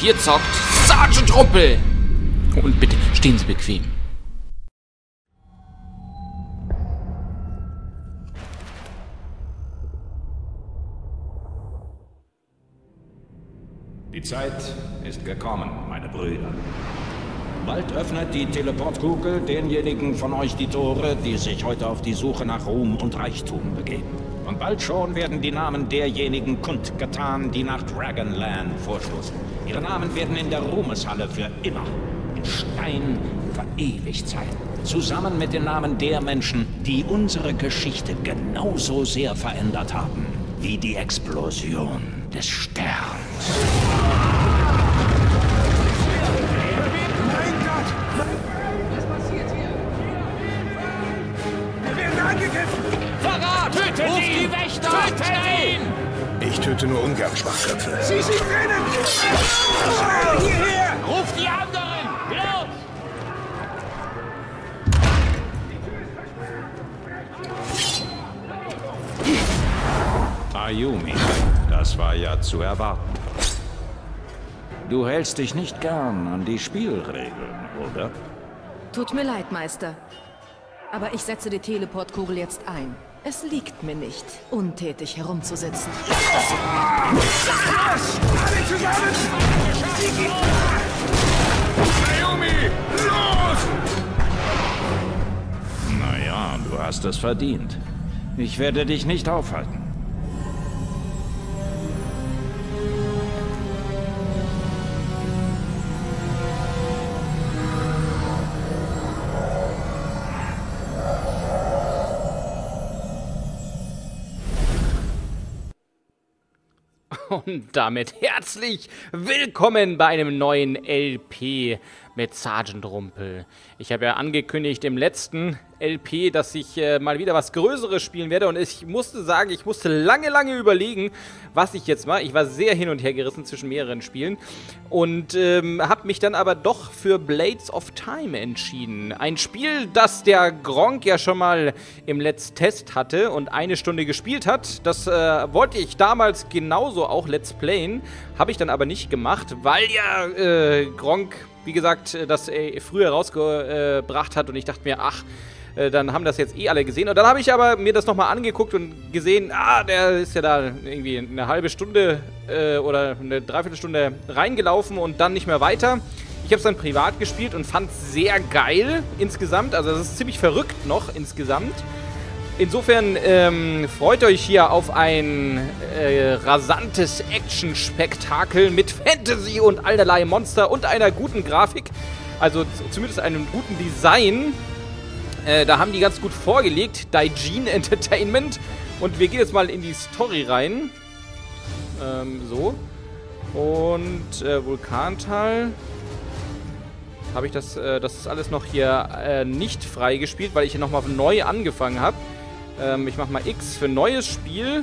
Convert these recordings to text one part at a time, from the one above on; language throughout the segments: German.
Hier zockt Sergeant Rumpel. Und bitte stehen Sie bequem. Die Zeit ist gekommen, meine Brüder. Bald öffnet die Teleportkugel denjenigen von euch die Tore, die sich heute auf die Suche nach Ruhm und Reichtum begeben. Und bald schon werden die Namen derjenigen kundgetan, die nach Dragonland vorstoßen. Ihre Namen werden in der Ruhmeshalle für immer, in Stein verewigt sein. Zusammen mit den Namen der Menschen, die unsere Geschichte genauso sehr verändert haben, wie die Explosion des Sterns. Ihn! Ich töte nur ungern Schwachköpfe. Sie sind drinnen! Schnell hierher! Ruf die anderen! Los! Ayumi, das war ja zu erwarten. Du hältst dich nicht gern an die Spielregeln, oder? Tut mir leid, Meister. Aber ich setze die Teleportkugel jetzt ein. Es liegt mir nicht, untätig herumzusitzen. Alle zusammen! Naja, du hast es verdient. Ich werde dich nicht aufhalten. Und damit herzlich willkommen bei einem neuen LP mit Sergeant Rumpel. Ich habe ja angekündigt im letzten LP, dass ich äh, mal wieder was Größeres spielen werde und ich musste sagen, ich musste lange, lange überlegen, was ich jetzt mache. Ich war sehr hin und her gerissen zwischen mehreren Spielen und ähm, habe mich dann aber doch für Blades of Time entschieden. Ein Spiel, das der Gronk ja schon mal im Let's Test hatte und eine Stunde gespielt hat. Das äh, wollte ich damals genauso auch Let's Playen, habe ich dann aber nicht gemacht, weil ja äh, Gronk, wie gesagt, das äh, früher rausgebracht hat und ich dachte mir, ach, äh, dann haben das jetzt eh alle gesehen. Und dann habe ich aber mir das nochmal angeguckt und gesehen, ah, der ist ja da irgendwie eine halbe Stunde äh, oder eine Dreiviertelstunde reingelaufen und dann nicht mehr weiter. Ich habe es dann privat gespielt und fand es sehr geil insgesamt. Also es ist ziemlich verrückt noch insgesamt. Insofern ähm, freut euch hier auf ein äh, rasantes Action-Spektakel mit Fantasy und allerlei Monster und einer guten Grafik. Also zumindest einem guten Design. Äh, da haben die ganz gut vorgelegt. Daijin Entertainment. Und wir gehen jetzt mal in die Story rein. Ähm, so. Und äh, Vulkantal. Habe ich das, äh, das ist alles noch hier äh, nicht freigespielt, weil ich hier nochmal neu angefangen habe. Ähm, ich mache mal X für neues Spiel.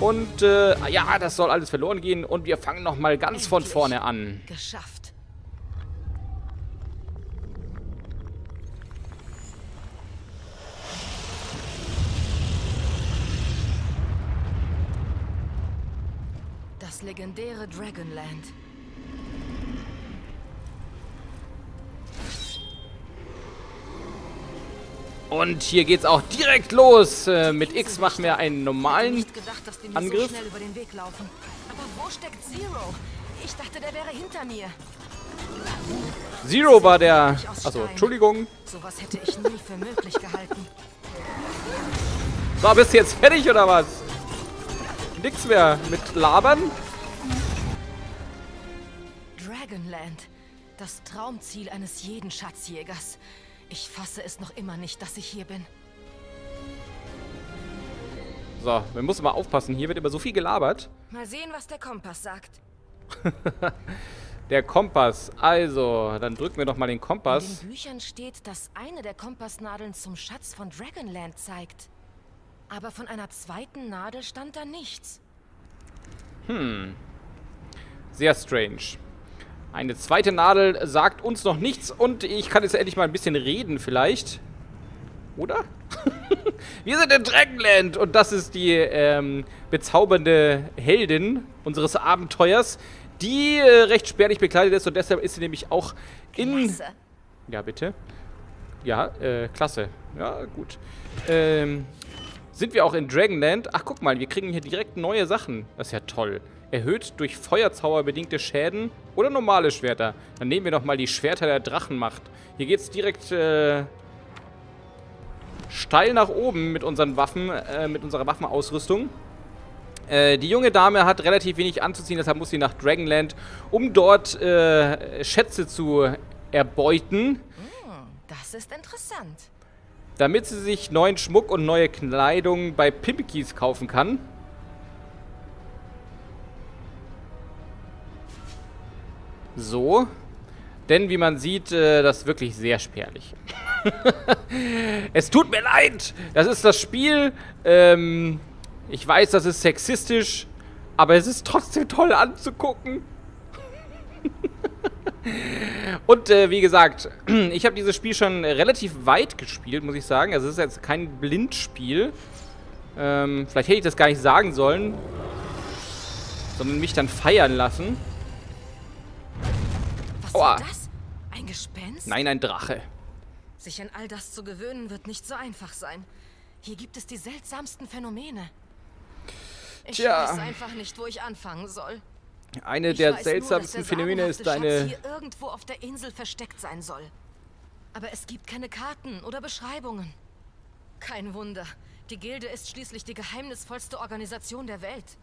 Und äh, ja, das soll alles verloren gehen. Und wir fangen nochmal ganz Endlich. von vorne an. Geschafft. Das legendäre Dragonland. Und hier geht's auch direkt los. Äh, mit X machen wir einen normalen Angriff. Zero? Ich dachte, der wäre hinter mir. Zero war der... Achso, Stein. Entschuldigung. Sowas hätte ich nie für möglich gehalten. So, bist du jetzt fertig oder was? Nix mehr mit Labern. Dragonland. Das Traumziel eines jeden Schatzjägers. Ich fasse es noch immer nicht, dass ich hier bin. So, wir müssen mal aufpassen. Hier wird immer so viel gelabert. Mal sehen, was der Kompass sagt. Der Kompass. Also, dann drücken wir doch mal den In Kompass. den Büchern steht, dass eine der Kompassnadeln zum Schatz von Dragonland zeigt. Aber von einer zweiten Nadel stand da nichts. Sehr strange. Eine zweite Nadel sagt uns noch nichts und ich kann jetzt endlich mal ein bisschen reden vielleicht. Oder? Wir sind in Dragonland und das ist die ähm, bezaubernde Heldin unseres Abenteuers, die äh, recht spärlich bekleidet ist und deshalb ist sie nämlich auch in... Klasse. Ja, bitte. Ja, äh, klasse. Ja, gut. Ähm, sind wir auch in Dragonland? Ach, guck mal, wir kriegen hier direkt neue Sachen. Das ist ja toll. Erhöht durch Feuerzauber bedingte Schäden oder normale Schwerter. Dann nehmen wir noch mal die Schwerter der Drachenmacht. Hier geht's direkt, äh, steil nach oben mit unseren Waffen, äh, mit unserer Waffenausrüstung. Äh, die junge Dame hat relativ wenig anzuziehen, deshalb muss sie nach Dragonland, um dort äh, Schätze zu erbeuten, Das ist interessant. damit sie sich neuen Schmuck und neue Kleidung bei Pimpkis kaufen kann. So. Denn wie man sieht, äh, das ist wirklich sehr spärlich. es tut mir leid. Das ist das Spiel. Ähm, ich weiß, das ist sexistisch, aber es ist trotzdem toll anzugucken. Und äh, wie gesagt, ich habe dieses Spiel schon relativ weit gespielt, muss ich sagen. Also es ist jetzt kein Blindspiel. Ähm, vielleicht hätte ich das gar nicht sagen sollen, sondern mich dann feiern lassen. Was Aua. das? Ein Gespenst? Nein, ein Drache. Sich an all das zu gewöhnen, wird nicht so einfach sein. Hier gibt es die seltsamsten Phänomene. Ich Tja. weiß einfach nicht, wo ich anfangen soll. Eine Ich der seltsamsten nur, der Phänomene ist sagenhafte Schatz eine... hier irgendwo auf der Insel versteckt sein soll. Aber es gibt keine Karten oder Beschreibungen. Kein Wunder. Die Gilde ist schließlich die geheimnisvollste Organisation der Welt.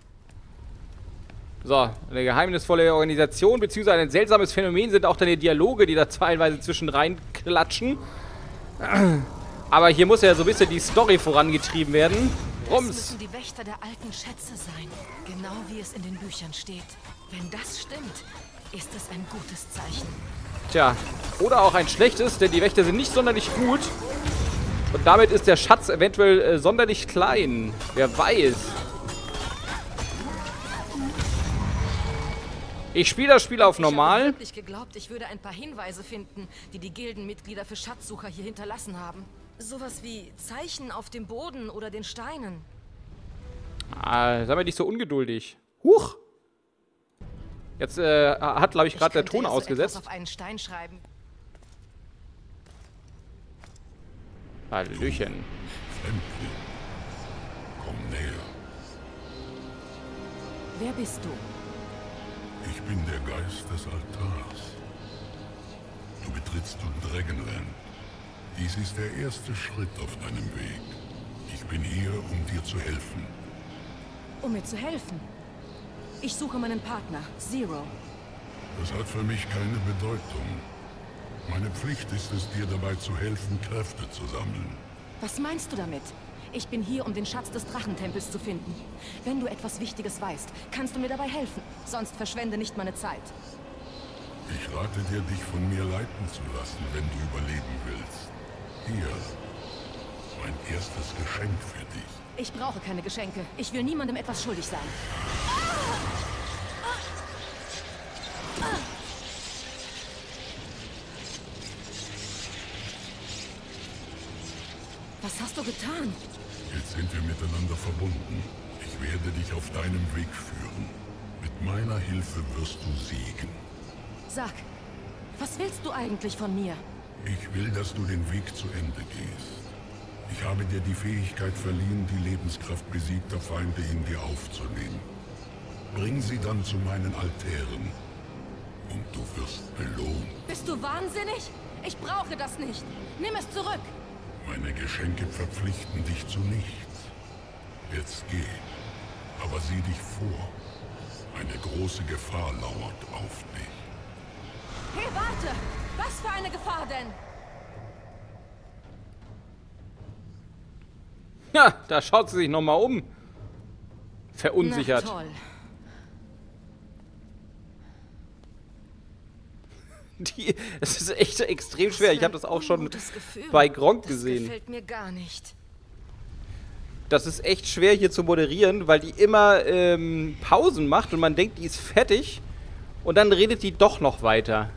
So, eine geheimnisvolle Organisation, beziehungsweise ein seltsames Phänomen sind auch deine Dialoge, die da teilweise zwischen rein klatschen. Aber hier muss ja so ein bisschen die Story vorangetrieben werden. Das Rums. müssen die Wächter der alten Schätze sein. Genau wie es in den Büchern steht. Wenn das stimmt, ist es ein gutes Zeichen. Tja, oder auch ein schlechtes, denn die Wächter sind nicht sonderlich gut. Und damit ist der Schatz eventuell äh, sonderlich klein. Wer weiß. Ich spiele das Spiel auf Ich habe normal. wirklich geglaubt, ich würde ein paar Hinweise finden, die die Gildenmitglieder für Schatzsucher hier hinterlassen haben. Sowas wie Zeichen auf dem Boden oder den Steinen. Ah, sei mal nicht so ungeduldig. Huch! Jetzt äh, hat, glaube ich, gerade der Ton ausgesetzt. auf einen Stein schreiben. Hallöchen. Fremdling. Komm näher. Wer bist du? Ich bin der Geist des Altars. Du betrittst Dragonland. Dies ist der erste Schritt auf deinem Weg. Ich bin hier, um dir zu helfen. Um mir zu helfen. Ich suche meinen Partner, Zero. Das hat für mich keine Bedeutung. Meine Pflicht ist es, dir dabei zu helfen, Kräfte zu sammeln. Was meinst du damit? Ich bin hier, um den Schatz des Drachentempels zu finden. Wenn du etwas Wichtiges weißt, kannst du mir dabei helfen. Sonst verschwende nicht meine Zeit. Ich rate dir, dich von mir leiten zu lassen, wenn du überleben willst. Hier, mein erstes Geschenk für dich. Ich brauche keine Geschenke. Ich will niemandem etwas schuldig sein. Was hast du getan? Sind wir miteinander verbunden. Ich werde dich auf deinem Weg führen. Mit meiner Hilfe wirst du siegen. Sag, was willst du eigentlich von mir? Ich will, dass du den Weg zu Ende gehst. Ich habe dir die Fähigkeit verliehen, die Lebenskraft besiegter Feinde in dir aufzunehmen. Bring sie dann zu meinen Altären. Und du wirst belohnt. Bist du wahnsinnig? Ich brauche das nicht. Nimm es zurück. Meine Geschenke verpflichten dich zu nichts. Jetzt geh. Aber sieh dich vor. Eine große Gefahr lauert auf dich. Hey, warte! Was für eine Gefahr denn? Ja, da schaut sie sich nochmal um. Verunsichert. Na, toll. Die, es ist echt extrem schwer. Was Ich habe das auch schon bei Gronk Das gesehen. gefällt mir gar nicht. Das ist echt schwer hier zu moderieren, weil die immer ähm, Pausen macht und man denkt, die ist fertig. Und dann redet die doch noch weiter.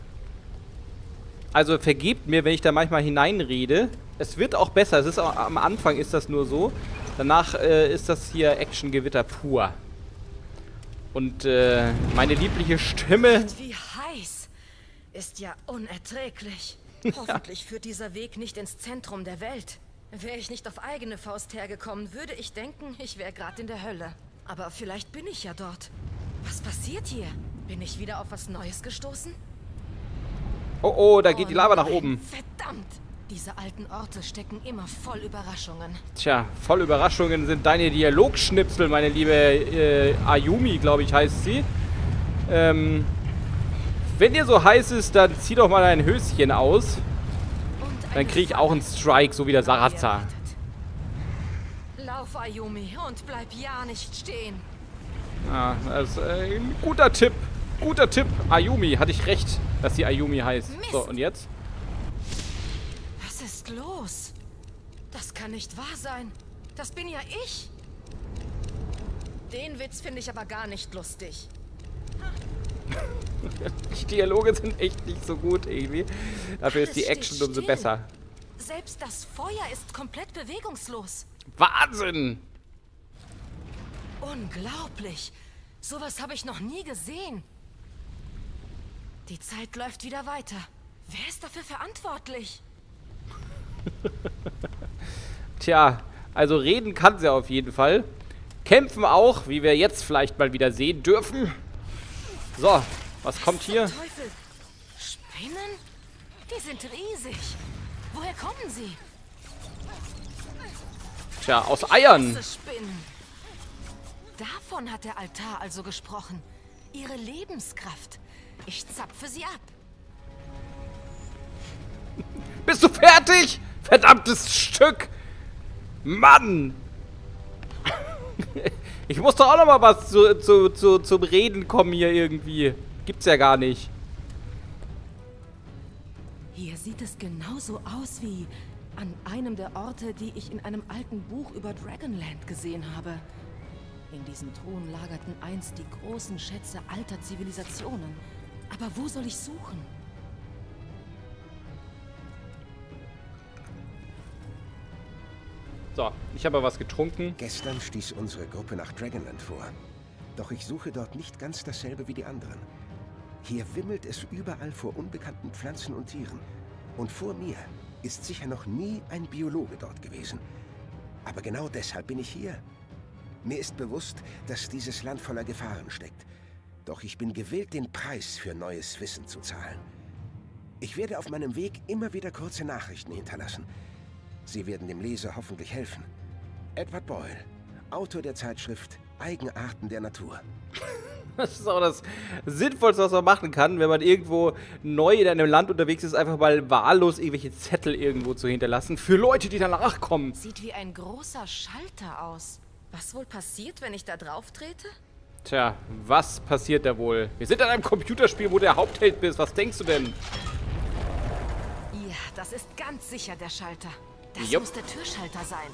Also vergebt mir, wenn ich da manchmal hineinrede. Es wird auch besser. Es ist auch, am Anfang ist das nur so. Danach äh, ist das hier Actiongewitter pur. Und äh, meine liebliche Stimme. Wie. Ist ja unerträglich. Hoffentlich führt dieser Weg nicht ins Zentrum der Welt. Wäre ich nicht auf eigene Faust hergekommen, würde ich denken, ich wäre gerade in der Hölle. Aber vielleicht bin ich ja dort. Was passiert hier? Bin ich wieder auf was Neues gestoßen? Oh, oh, da geht Oh die Lava nach oben. Verdammt! Diese alten Orte stecken immer voll Überraschungen. Tja, voll Überraschungen sind deine Dialogschnipsel, meine liebe äh, Ayumi, glaube ich, heißt sie. Ähm, wenn dir so heiß ist, dann zieh doch mal dein Höschen aus. Dann eine kriege ich auch einen Strike, so wie der erwartet. Lauf, Ayumi, und bleib ja nicht stehen. Ah, das ist äh, ein guter Tipp. Guter Tipp. Ayumi, hatte ich recht, dass sie Ayumi heißt. So, Mist. und jetzt? Was ist los? Das kann nicht wahr sein. Das bin ja ich. Den Witz finde ich aber gar nicht lustig. Die Dialoge sind echt nicht so gut irgendwie. Dafür ist die Action umso besser. Selbst das Feuer ist komplett bewegungslos. Wahnsinn! Unglaublich. Sowas habe ich noch nie gesehen. Die Zeit läuft wieder weiter. Wer ist dafür verantwortlich? Tja, also reden kann sie auf jeden Fall. Kämpfen auch, wie wir jetzt vielleicht mal wieder sehen dürfen. So, was kommt hier? Teufel. Spinnen? Die sind riesig. Woher kommen sie? Tja, aus Eiern. Davon hat der Altar also gesprochen. Ihre Lebenskraft. Ich zapfe sie ab. Bist du fertig? Verdammtes Stück! Mann! Ich muss doch auch noch mal was zu, zu, zu, zum Reden kommen hier irgendwie. Gibt's ja gar nicht. Hier sieht es genauso aus wie an einem der Orte, die ich in einem alten Buch über Dragonland gesehen habe. In diesen Truhen lagerten einst die großen Schätze alter Zivilisationen. Aber wo soll ich suchen? So, ich habe was getrunken. Gestern stieß unsere Gruppe nach Dragonland vor. Doch ich suche dort nicht ganz dasselbe wie die anderen. Hier wimmelt es überall vor unbekannten Pflanzen und Tieren. Und vor mir ist sicher noch nie ein Biologe dort gewesen. Aber genau deshalb bin ich hier. Mir ist bewusst, dass dieses Land voller Gefahren steckt. Doch ich bin gewillt, den Preis für neues Wissen zu zahlen. Ich werde auf meinem Weg immer wieder kurze Nachrichten hinterlassen. Sie werden dem Leser hoffentlich helfen. Edward Boyle, Autor der Zeitschrift Eigenarten der Natur. Das ist auch das Sinnvollste, was man machen kann, wenn man irgendwo neu in einem Land unterwegs ist, einfach mal wahllos irgendwelche Zettel irgendwo zu hinterlassen. Für Leute, die danach kommen. Sieht wie ein großer Schalter aus. Was wohl passiert, wenn ich da drauf trete? Tja, was passiert da wohl? Wir sind in einem Computerspiel, wo der Hauptheld bist. Was denkst du denn? Ja, das ist ganz sicher der Schalter. Das Jupp. muss der Türschalter sein.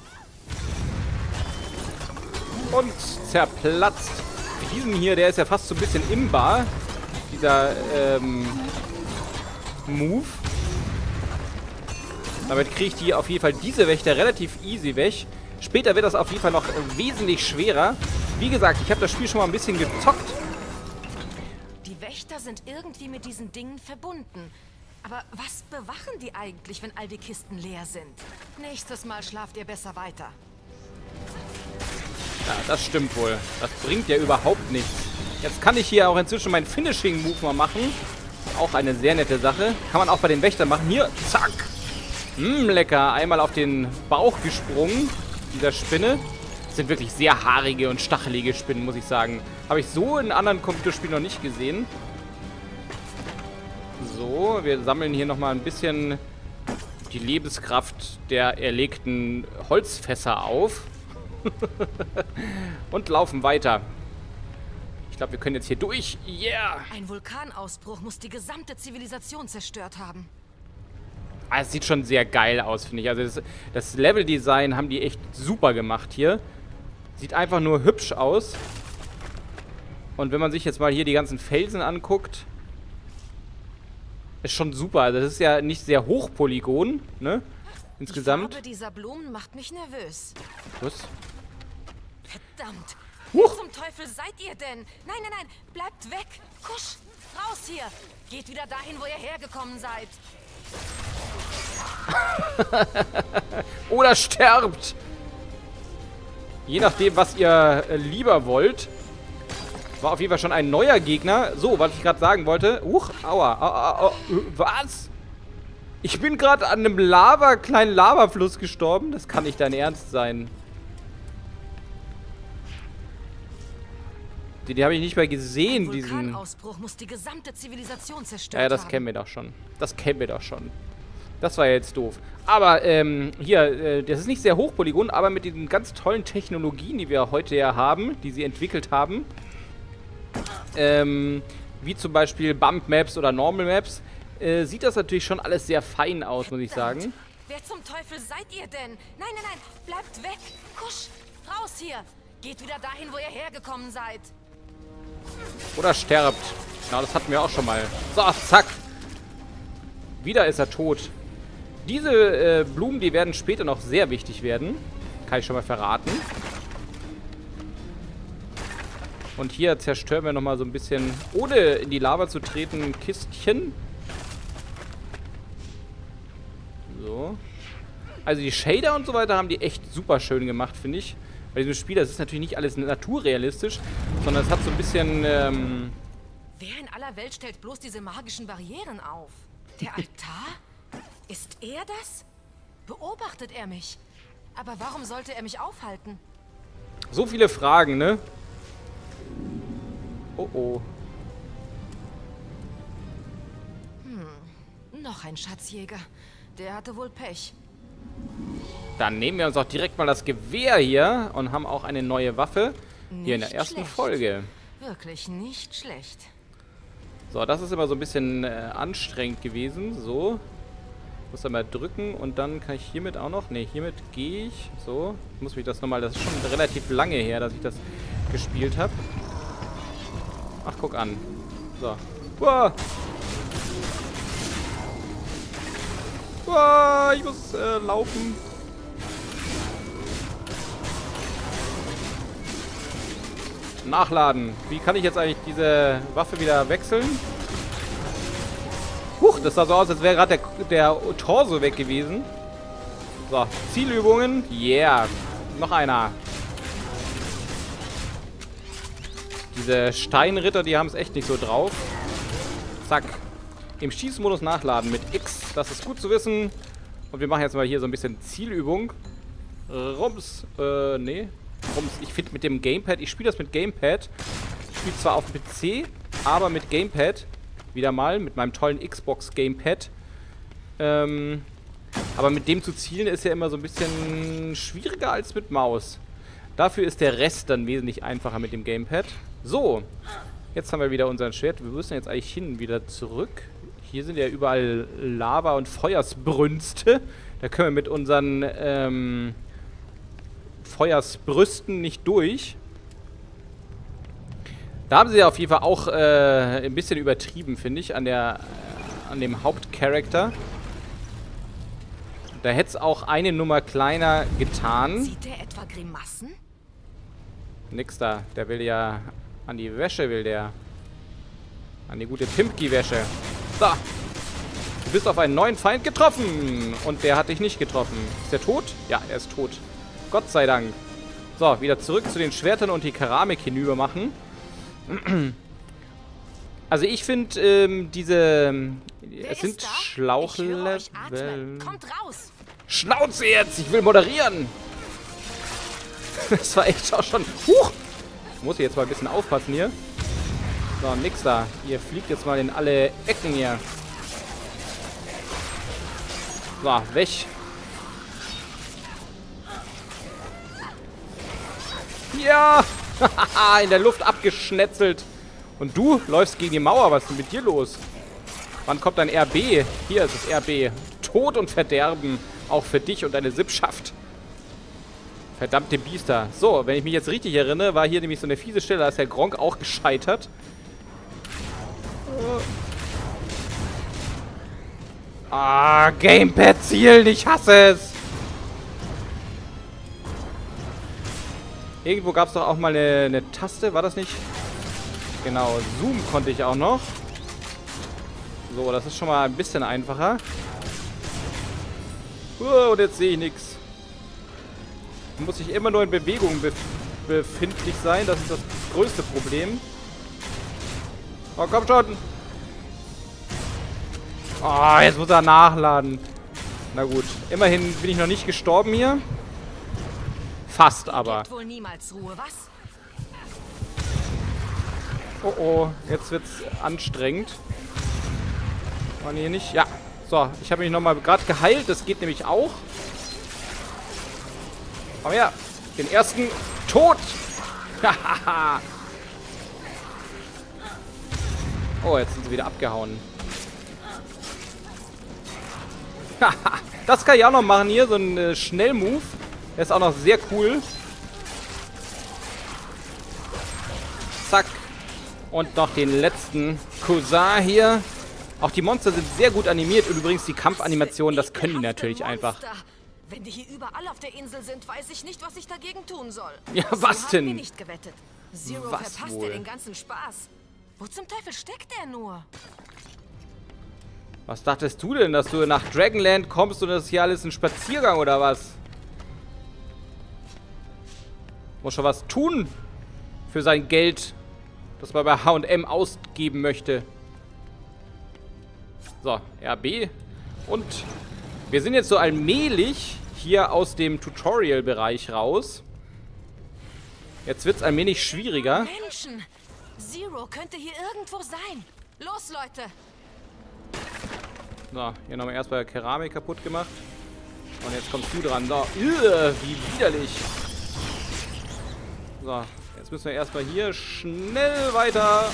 Und zerplatzt. Diesen hier, der ist ja fast so ein bisschen imbar. Dieser, ähm, Move. Damit kriege ich die auf jeden Fall diese Wächter relativ easy weg. Später wird das auf jeden Fall noch wesentlich schwerer. Wie gesagt, ich habe das Spiel schon mal ein bisschen gezockt. Die Wächter sind irgendwie mit diesen Dingen verbunden. Aber was bewachen die eigentlich, wenn all die Kisten leer sind? Nächstes Mal schlaft ihr besser weiter. Ja, das stimmt wohl. Das bringt ja überhaupt nichts. Jetzt kann ich hier auch inzwischen meinen Finishing-Move mal machen. Auch eine sehr nette Sache. Kann man auch bei den Wächtern machen. Hier, zack. Mmm, lecker. Einmal auf den Bauch gesprungen. Dieser Spinne. Das sind wirklich sehr haarige und stachelige Spinnen, muss ich sagen. Habe ich so in anderen Computerspielen noch nicht gesehen. So, wir sammeln hier nochmal ein bisschen die Lebenskraft der erlegten Holzfässer auf. Und laufen weiter. Ich glaube, wir können jetzt hier durch. Yeah! Ein Vulkanausbruch muss die gesamte Zivilisation zerstört haben. Ah, es sieht schon sehr geil aus, finde ich. Also das, das Leveldesign haben die echt super gemacht hier. Sieht einfach nur hübsch aus. Und wenn man sich jetzt mal hier die ganzen Felsen anguckt, ist schon super. Also das ist ja nicht sehr hochpolygon, ne? Die Insgesamt. Farbe dieser Blumen macht mich nervös. Was? Verdammt. Wer zum Teufel seid ihr denn? Nein, nein, nein, bleibt weg. Kusch, raus hier. Geht wieder dahin, wo ihr hergekommen seid. Oder sterbt. Je nachdem, was ihr äh, lieber wollt. War auf jeden Fall schon ein neuer Gegner. So, was ich gerade sagen wollte. Huch, aua. aua, aua was? Ich bin gerade an einem Lava, kleinen Lavafluss gestorben. Das kann nicht dein Ernst sein. Die, die habe ich nicht mehr gesehen, Ein diesen... Muss die gesamte Zivilisation zerstört Ja, das kennen wir doch schon. Das kennen wir doch schon. Das war jetzt doof. Aber, ähm, hier, äh, das ist nicht sehr hochpolygon, aber mit diesen ganz tollen Technologien, die wir heute ja haben, die sie entwickelt haben, ähm, wie zum Beispiel Bump Maps oder Normal Maps, äh, sieht das natürlich schon alles sehr fein aus, muss ich sagen. Wer zum Teufel seid ihr denn? Nein, nein, nein, bleibt weg. Kusch, raus hier. Geht wieder dahin, wo ihr hergekommen seid. Oder sterbt. Ja, das hatten wir auch schon mal. So, zack. Wieder ist er tot. Diese äh, Blumen, die werden später noch sehr wichtig werden. Kann ich schon mal verraten. Und hier zerstören wir nochmal so ein bisschen, ohne in die Lava zu treten, Kistchen. So. Also die Shader und so weiter haben die echt super schön gemacht, finde ich. Bei diesem Spiel, das ist natürlich nicht alles naturrealistisch, sondern es hat so ein bisschen, ähm, Wer in aller Welt stellt bloß diese magischen Barrieren auf? Der Altar? Ist er das? Beobachtet er mich? Aber warum sollte er mich aufhalten? so viele Fragen, ne? Oh oh. Noch ein Schatzjäger. Der hatte wohl Pech. Dann nehmen wir uns auch direkt mal das Gewehr hier und haben auch eine neue Waffe. Hier in der Nicht ersten schlecht. Folge. Wirklich nicht schlecht. So, das ist immer so ein bisschen äh, anstrengend gewesen. So. Muss dann mal drücken und dann kann ich hiermit auch noch. Ne, hiermit gehe ich. So. Ich muss mich das nochmal. Das ist schon relativ lange her, dass ich das gespielt habe. Ach, guck an. So. Uah. Uah, ich muss äh, laufen. Nachladen. Wie kann ich jetzt eigentlich diese Waffe wieder wechseln? Huch, das sah so aus, als wäre gerade der, der Torso weg gewesen. So, Zielübungen. Yeah. Noch einer. Diese Steinritter, die haben es echt nicht so drauf. Zack. Im Schießmodus nachladen mit X. Das ist gut zu wissen. Und wir machen jetzt mal hier so ein bisschen Zielübung. Rums. Äh, nee. Ich finde mit dem Gamepad, ich spiele das mit Gamepad. Ich spiele zwar auf dem PC, aber mit Gamepad. Wieder mal, mit meinem tollen Xbox Gamepad. Ähm, aber mit dem zu zielen ist ja immer so ein bisschen schwieriger als mit Maus. Dafür ist der Rest dann wesentlich einfacher mit dem Gamepad. So, jetzt haben wir wieder unseren Schwert. Wir müssen jetzt eigentlich hin wieder zurück. Hier sind ja überall Lava und Feuersbrünste. Da können wir mit unseren ähm, Feuersbrüsten nicht durch. Da haben sie ja auf jeden Fall auch äh, ein bisschen übertrieben, finde ich, an der an dem Hauptcharakter. Da hätte es auch eine Nummer kleiner getan. Sieht der etwa Grimassen? Nix da. Der will ja an die Wäsche, will der. An die gute Pimpki-Wäsche. So. Du bist auf einen neuen Feind getroffen. Und der hat dich nicht getroffen. Ist der tot? Ja, er ist tot. Gott sei Dank. So, wieder zurück zu den Schwertern und die Keramik hinüber machen. Also ich finde ähm, diese... Wer es sind Schlauchlevel... Schnauze jetzt! Ich will moderieren! Das war echt auch schon... Huch! Muss ich jetzt mal ein bisschen aufpassen hier. So, nix da. Ihr fliegt jetzt mal in alle Ecken hier. So, weg. Ja! in der Luft abgeschnetzelt. Und du läufst gegen die Mauer. Was ist denn mit dir los? Wann kommt dein RB? Hier ist es RB. Tod und Verderben. Auch für dich und deine Sippschaft. Verdammte Biester. So, wenn ich mich jetzt richtig erinnere, war hier nämlich so eine fiese Stelle, da ist der Gronk auch gescheitert. Ah, Gamepad zielen, ich hasse es. Irgendwo gab es doch auch mal eine, eine Taste, war das nicht? Genau, Zoom konnte ich auch noch. So, das ist schon mal ein bisschen einfacher. Oh, und jetzt sehe ich nichts. Muss ich immer nur in Bewegung bef befindlich sein. Das ist das größte Problem. Oh, komm schon. Oh, jetzt muss er nachladen. Na gut. Immerhin bin ich noch nicht gestorben hier. Fast aber. Oh oh, jetzt wird's anstrengend. War hier nicht? Ja. So, ich habe mich nochmal gerade geheilt. Das geht nämlich auch. Komm her. Den ersten tot. oh, jetzt sind sie wieder abgehauen. das kann ich auch noch machen hier. So ein äh, Schnellmove. Der ist auch noch sehr cool. Zack. Und noch den letzten Cousin hier. Auch die Monster sind sehr gut animiert. Und übrigens die Kampfanimationen, das können die natürlich einfach. Wenn die hier überall auf der Insel sind, weiß ich nicht, was ich dagegen tun soll. Ja, was denn? Mir nicht gewettet. Zero Was verpasst wohl? den ganzen Spaß. Wo zum Teufel steckt er nur? Was dachtest du denn, dass du nach Dragonland kommst und das hier alles ein Spaziergang oder was? Muss schon was tun für sein Geld, das man bei H&M ausgeben möchte. So, RB. Und wir sind jetzt so allmählich hier aus dem Tutorial-Bereich raus. Jetzt wird es allmählich schwieriger. Menschen! Zero könnte hier irgendwo sein. Los, Leute! So, hier nochmal erstmal Keramik kaputt gemacht. Und jetzt kommst du dran. So, Ugh, wie widerlich. So, jetzt müssen wir erstmal hier schnell weiter.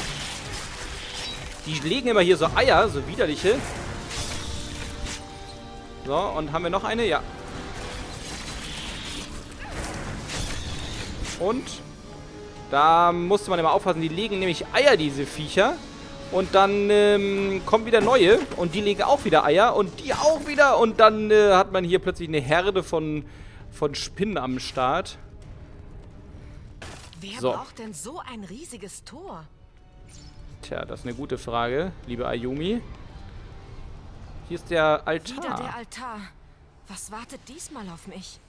Die legen immer hier so Eier, so widerliche. So, und haben wir noch eine? Ja. Und da musste man immer aufpassen, die legen nämlich Eier, diese Viecher. Und dann ähm, kommen wieder neue und die legen auch wieder Eier und die auch wieder. Und dann äh, hat man hier plötzlich eine Herde von, von Spinnen am Start. Wer So. braucht denn so ein riesiges Tor? Tja, das ist eine gute Frage, liebe Ayumi. Hier ist der Wieder Altar. der Altar. Was wartet diesmal auf mich?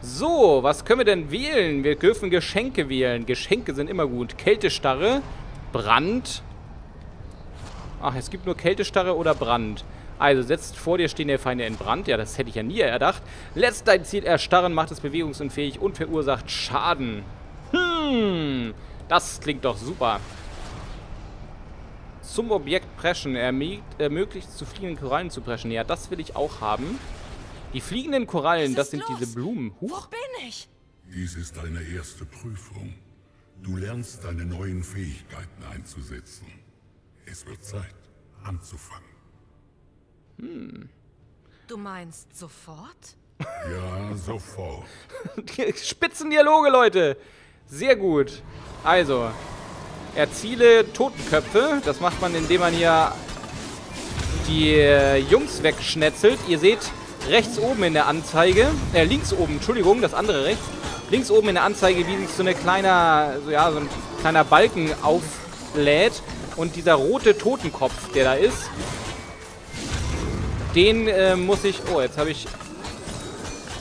So, was können wir denn wählen? Wir dürfen Geschenke wählen. Geschenke sind immer gut. Kältestarre, Brand. Ach, es gibt nur Kältestarre oder Brand. Also, setzt vor dir stehende Feinde in Brand. Ja, das hätte ich ja nie erdacht. Lässt dein Ziel erstarren, macht es bewegungsunfähig und verursacht Schaden. Hm, das klingt doch super. Zum Objekt preschen. Ermöglicht, ermöglicht zu fliegenden Korallen zu preschen. Ja, das will ich auch haben. Die fliegenden Korallen, das sind los? diese Blumen. Wo Huch. bin ich? Dies ist deine erste Prüfung. Du lernst deine neuen Fähigkeiten einzusetzen. Es wird Zeit, anzufangen. Du meinst sofort? Ja, sofort. Spitzendialoge, Leute. Sehr gut. Also, erziele Totenköpfe. Das macht man, indem man hier die äh, Jungs wegschnetzelt. Ihr seht rechts oben in der Anzeige, äh, links oben, Entschuldigung, das andere rechts. Links oben in der Anzeige, wie sich so eine kleiner, so ja, so ein kleiner Balken auflädt. Und dieser rote Totenkopf, der da ist, den äh, muss ich... Oh, jetzt habe ich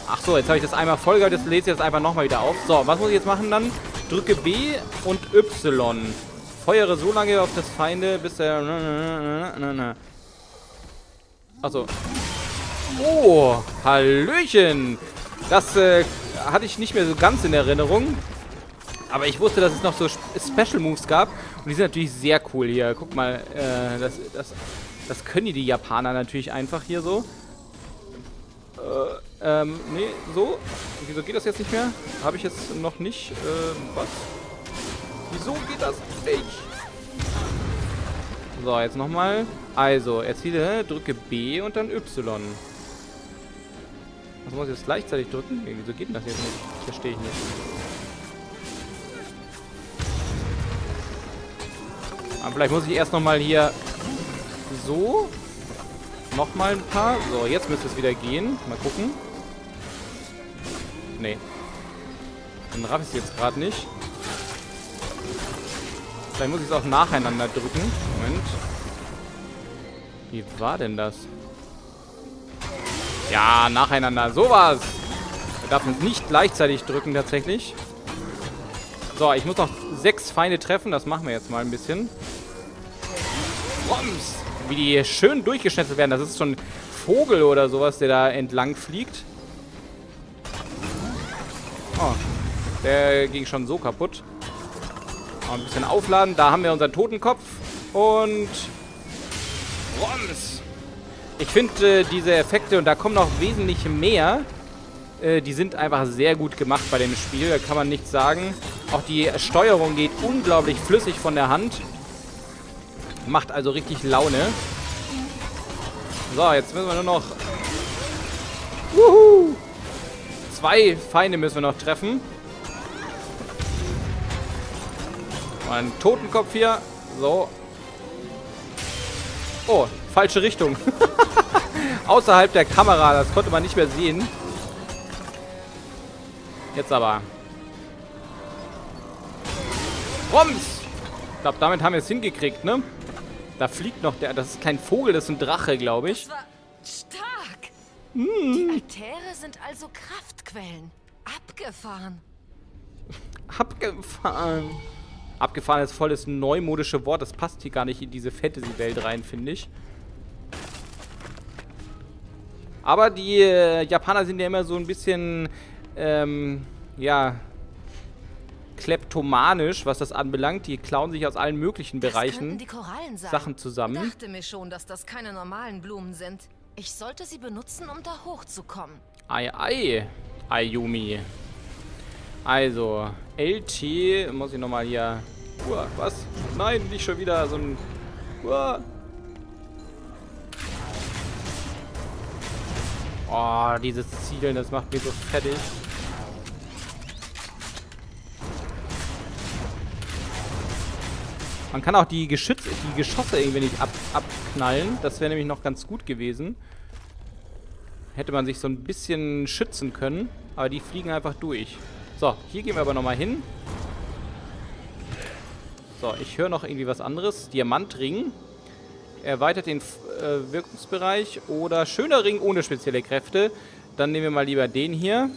Ach so, jetzt habe ich das einmal voll gehabt, jetzt lese ich das einfach nochmal wieder auf. So, was muss ich jetzt machen dann? Drücke B und Y. Feuere so lange auf das Feinde, bis er... na. Achso. Oh, Hallöchen. Das äh, hatte ich nicht mehr so ganz in Erinnerung. Aber ich wusste, dass es noch so Sp- Special Moves gab. Und die sind natürlich sehr cool hier. Guck mal, äh, das, das, das können die, Japaner natürlich einfach hier so. Ähm, nee, so. Wieso geht das jetzt nicht mehr? Habe ich jetzt noch nicht, ähm, was? Wieso geht das nicht? So, jetzt nochmal. Also, erziele, drücke B und dann Y. Was muss ich jetzt gleichzeitig drücken? Nee, wieso geht das jetzt nicht? Verstehe ich nicht. Aber vielleicht muss ich erst nochmal hier so. Nochmal ein paar. So, jetzt müsste es wieder gehen. Mal gucken. Nee. Dann raff ich es jetzt gerade nicht. Vielleicht muss ich es auch nacheinander drücken. Moment. Wie war denn das? Ja, nacheinander. Sowas. Er darf uns nicht gleichzeitig drücken, tatsächlich. So, ich muss noch sechs Feinde treffen. Das machen wir jetzt mal ein bisschen. Roms! Wie die schön durchgeschnetzelt werden. Das ist so ein Vogel oder sowas, der da entlang fliegt. Oh, der ging schon so kaputt. Mal ein bisschen aufladen. Da haben wir unseren Totenkopf. Und... Roms! Ich finde äh, diese Effekte, und da kommen noch wesentlich mehr, äh, die sind einfach sehr gut gemacht bei dem Spiel. Da kann man nichts sagen. Auch die Steuerung geht unglaublich flüssig von der Hand. Macht also richtig Laune. So, jetzt müssen wir nur noch... Wuhu! Zwei Feinde müssen wir noch treffen. Ein Totenkopf hier. So. Oh, falsche Richtung. Außerhalb der Kamera, das konnte man nicht mehr sehen. Jetzt aber. Roms! Ich glaube, damit haben wir es hingekriegt, ne? Da fliegt noch der... Das ist kein Vogel, das ist ein Drache, glaube ich. Das war stark. Die Altäre sind also Kraftquellen. Abgefahren. Abgefahren. Abgefahren ist voll das neumodische Wort. Das passt hier gar nicht in diese Fantasy-Welt rein, finde ich. Aber die äh, Japaner sind ja immer so ein bisschen, ähm, ja, kleptomanisch, was das anbelangt. Die klauen sich aus allen möglichen Bereichen. Sachen zusammen. dachte mir schon, dass das keine normalen Blumen sind. Ich sollte sie benutzen, um da hochzukommen. Ei, ei, Ayumi. Also, LT, muss ich nochmal hier... Uah, was? Nein, nicht schon wieder so ein... Uah. Oh, dieses Zielen, das macht mich so fertig. Man kann auch die, Geschütz die Geschosse irgendwie nicht ab abknallen. Das wäre nämlich noch ganz gut gewesen. Hätte man sich so ein bisschen schützen können. Aber die fliegen einfach durch. So, hier gehen wir aber nochmal hin. So, ich höre noch irgendwie was anderes. Diamantring. Erweitert den äh, Wirkungsbereich. Oder schöner Ring ohne spezielle Kräfte. Dann nehmen wir mal lieber den hier.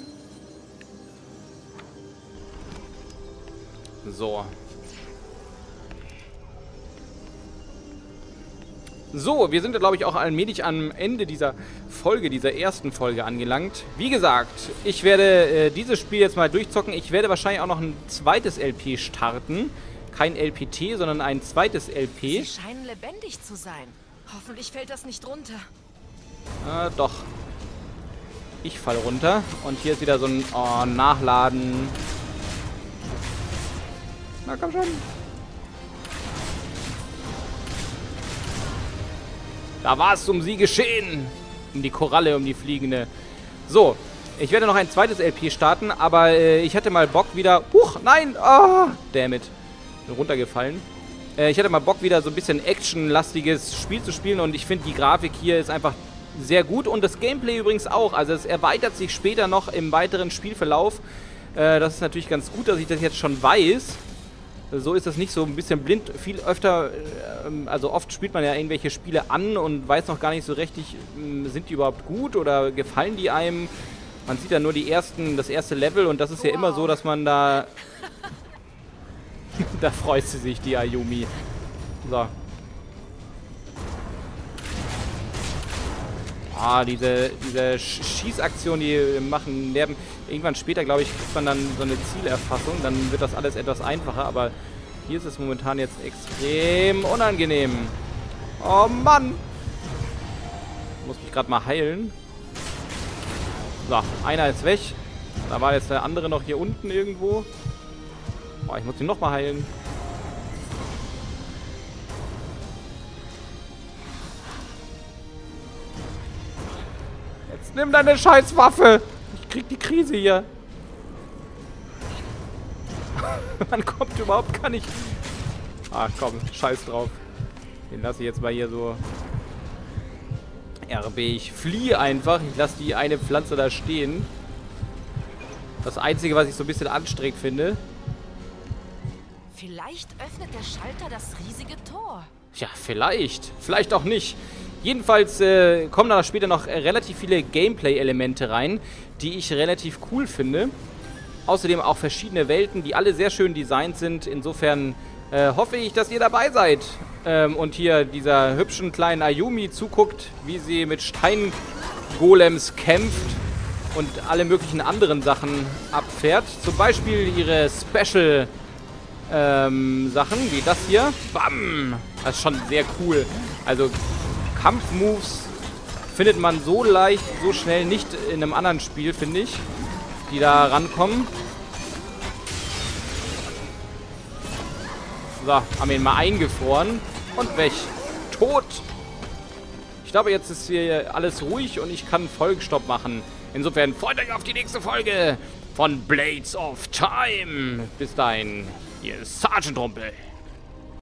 So. So, wir sind, glaube ich, auch allmählich am Ende dieser Folge, dieser ersten Folge angelangt. Wie gesagt, ich werde äh, dieses Spiel jetzt mal durchzocken. Ich werde wahrscheinlich auch noch ein zweites LP starten. Kein LPT, sondern ein zweites Sie LP. scheinen lebendig zu sein. Hoffentlich fällt das nicht runter. Äh, doch. Ich fall runter. Und hier ist wieder so ein oh, Nachladen. Na, komm schon. Da war es um sie geschehen. Um die Koralle, um die fliegende. So, ich werde noch ein zweites LP starten, aber äh, ich hatte mal Bock wieder... Huch, nein! Ah, damn it. Bin runtergefallen. Äh, ich hatte mal Bock wieder so ein bisschen actionlastiges Spiel zu spielen und ich finde die Grafik hier ist einfach sehr gut und das Gameplay übrigens auch. Also es erweitert sich später noch im weiteren Spielverlauf. Äh, das ist natürlich ganz gut, dass ich das jetzt schon weiß. So ist das nicht so ein bisschen blind. Viel öfter, ähm, also oft spielt man ja irgendwelche Spiele an und weiß noch gar nicht so richtig, ähm, sind die überhaupt gut oder gefallen die einem. Man sieht ja nur die ersten, das erste Level und das ist ja immer so, dass man da... da freut sie sich, die Ayumi. So. Ah, diese, diese Sch- Schießaktion, die machen Nerven. Irgendwann später, glaube ich, kriegt man dann so eine Zielerfassung. Dann wird das alles etwas einfacher. Aber hier ist es momentan jetzt extrem unangenehm. Oh Mann! Ich muss mich gerade mal heilen. So, einer ist weg. Da war jetzt der andere noch hier unten irgendwo. Oh, ich muss ihn nochmal heilen. Nimm deine Scheißwaffe. Ich krieg die Krise hier. Man kommt überhaupt gar nicht. Ach komm, scheiß drauf. Den lasse ich jetzt mal hier so. RB, ich fliehe einfach. Ich lasse die eine Pflanze da stehen. Das Einzige, was ich so ein bisschen anstrengend finde. Vielleicht öffnet der Schalter das riesige Tor. Ja, vielleicht. Vielleicht auch nicht. Jedenfalls äh, kommen da später noch äh, relativ viele Gameplay-Elemente rein, die ich relativ cool finde. Außerdem auch verschiedene Welten, die alle sehr schön designt sind. Insofern äh, hoffe ich, dass ihr dabei seid ähm, und hier dieser hübschen kleinen Ayumi zuguckt, wie sie mit Steingolems kämpft und alle möglichen anderen Sachen abfährt. Zum Beispiel ihre Special ähm, Sachen, wie das hier. Bam! Das ist schon sehr cool. Also Kampfmoves findet man so leicht, so schnell nicht in einem anderen Spiel, finde ich, die da rankommen. So, haben ihn mal eingefroren und weg. Tot. Ich glaube, jetzt ist hier alles ruhig und ich kann Folgenstopp machen. Insofern freut euch auf die nächste Folge von Blades of Time. Bis dahin, ist Sergeant Rumpel.